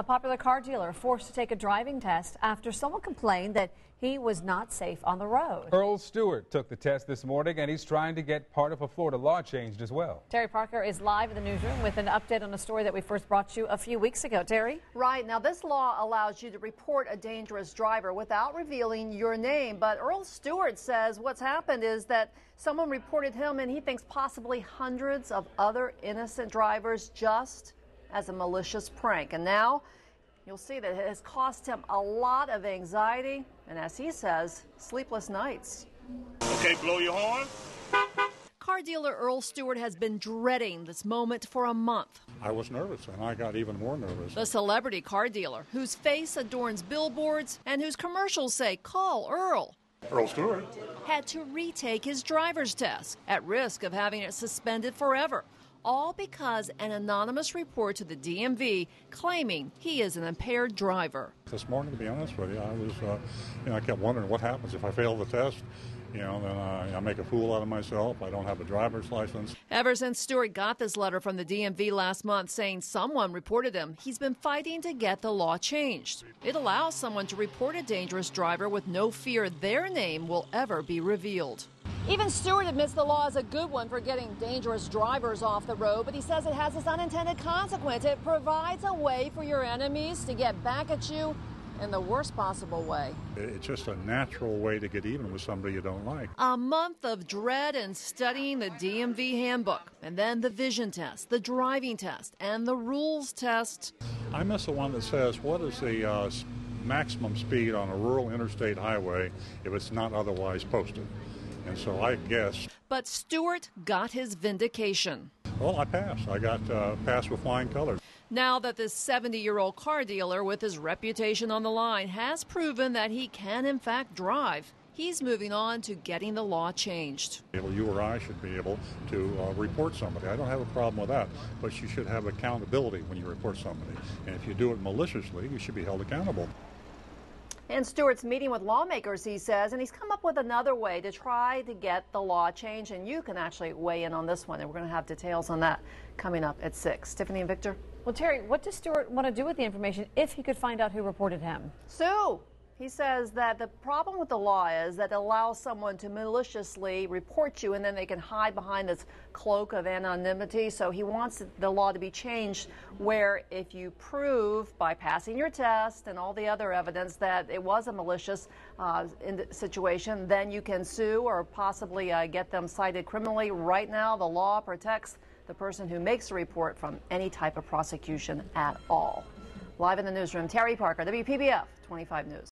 A popular car dealer forced to take a driving test after someone complained that he was not safe on the road. Earl Stewart took the test this morning, and he's trying to get part of a Florida law changed as well. Terri Parker is live in the newsroom with an update on a story that we first brought you a few weeks ago. Terri? Right. Now, this law allows you to report a dangerous driver without revealing your name. But Earl Stewart says what's happened is that someone reported him, and he thinks possibly hundreds of other innocent drivers just as a malicious prank. And now you'll see that it has cost him a lot of anxiety and, as he says, sleepless nights. Okay, blow your horn. Car dealer Earl Stewart has been dreading this moment for a month. I was nervous, and I got even more nervous. The celebrity car dealer, whose face adorns billboards and whose commercials say, Call Earl. Earl Stewart had to retake his driver's test at risk of having it suspended forever all because an anonymous report to the DMV claiming he is an impaired driver. This morning, to be honest with you, I was, uh, you know, I kept wondering what happens if I fail the test. You know, then I, I make a fool out of myself. I don't have a driver's license. Ever since Stewart got this letter from the DMV last month saying someone reported him, he's been fighting to get the law changed. It allows someone to report a dangerous driver with no fear their name will ever be revealed. Even Stewart admits the law is a good one for getting dangerous drivers off the road, but he says it has this unintended consequence. It provides a way for your enemies to get back at you in the worst possible way. It's just a natural way to get even with somebody you don't like. A month of dread and studying the DMV handbook, and then the vision test, the driving test, and the rules test. I miss the one that says, What is the uh, maximum speed on a rural interstate highway if it's not otherwise posted? And so I guess. But Stewart got his vindication. Well, I passed. I got uh, passed with flying colors. Now that this 70 year old car dealer with his reputation on the line has proven that he can, in fact, drive, he's moving on to getting the law changed. You or I should be able to uh, report somebody. I don't have a problem with that, but you should have accountability when you report somebody. And if you do it maliciously, you should be held accountable. And Stewart's meeting with lawmakers, he says, and he's come up with another way to try to get the law changed. And you can actually weigh in on this one, and we're going to have details on that coming up at 6. Tiffany and Victor? Well, Terri, what does Stewart want to do with the information if he could find out who reported him? Sue. He says that the problem with the law is that it allows someone to maliciously report you and then they can hide behind this cloak of anonymity. So he wants the law to be changed where if you prove by passing your test and all the other evidence that it was a malicious uh, situation, then you can sue or possibly uh, get them cited criminally. Right now, the law protects the person who makes a report from any type of prosecution at all. Live in the newsroom, Terri Parker, WPBF 25 News.